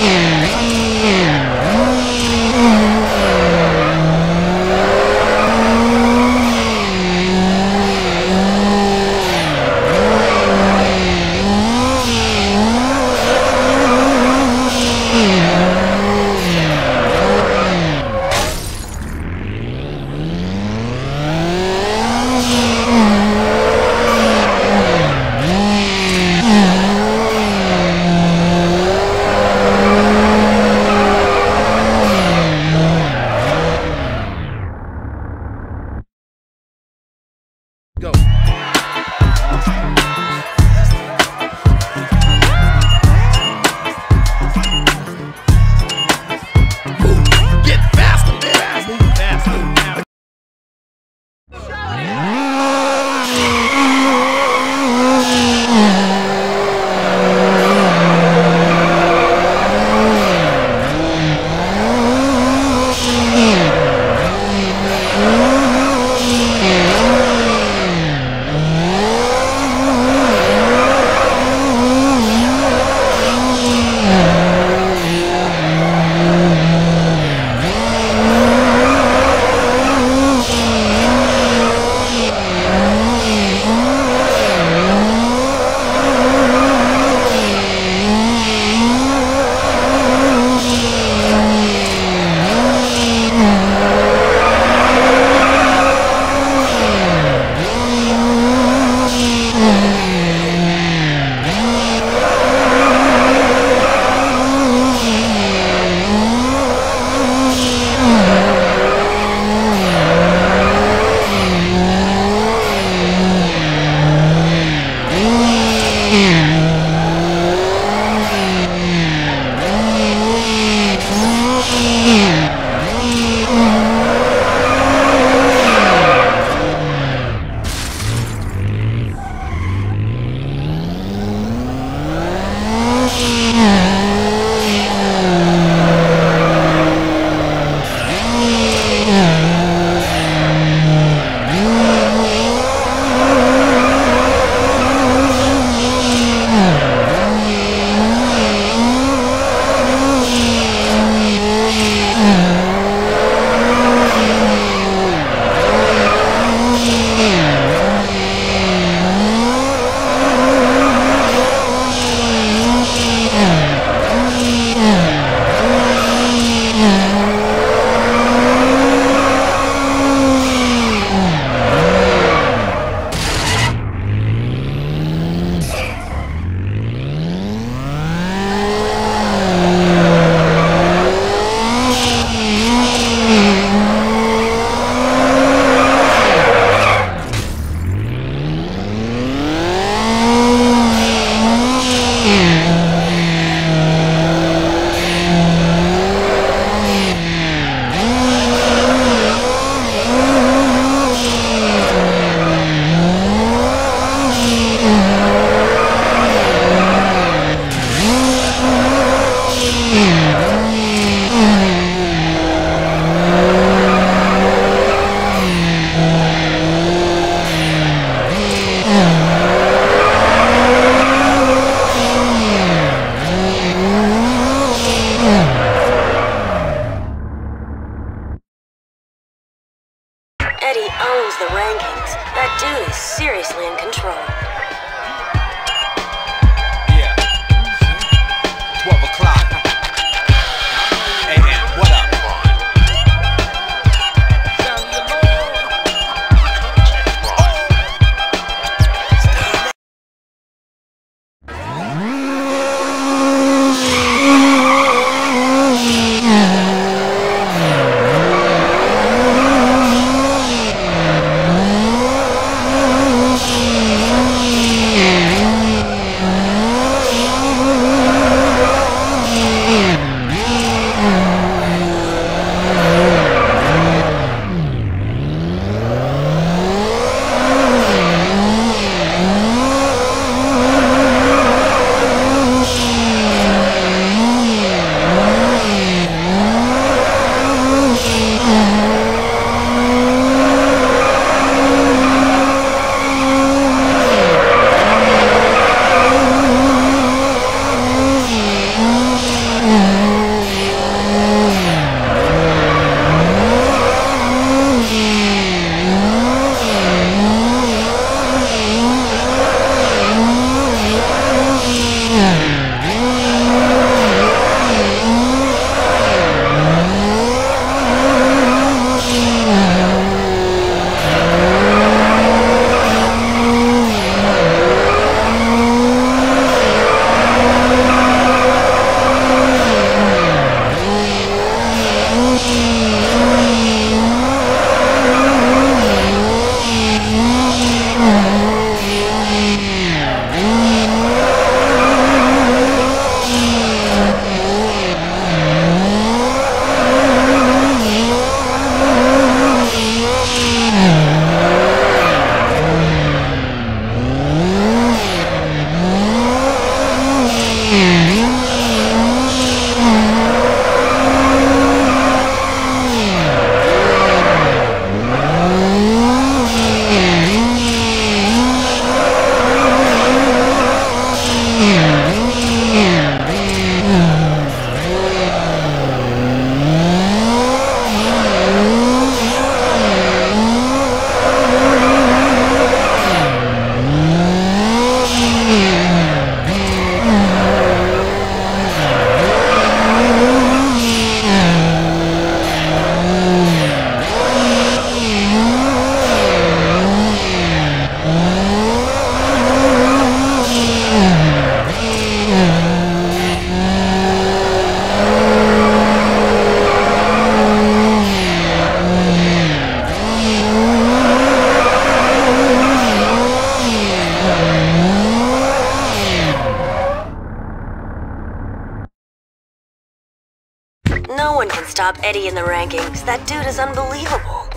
Yeah. Go. Eddie owns the rankings. That dude is seriously in control. Stop Eddie in the rankings. That dude is unbelievable.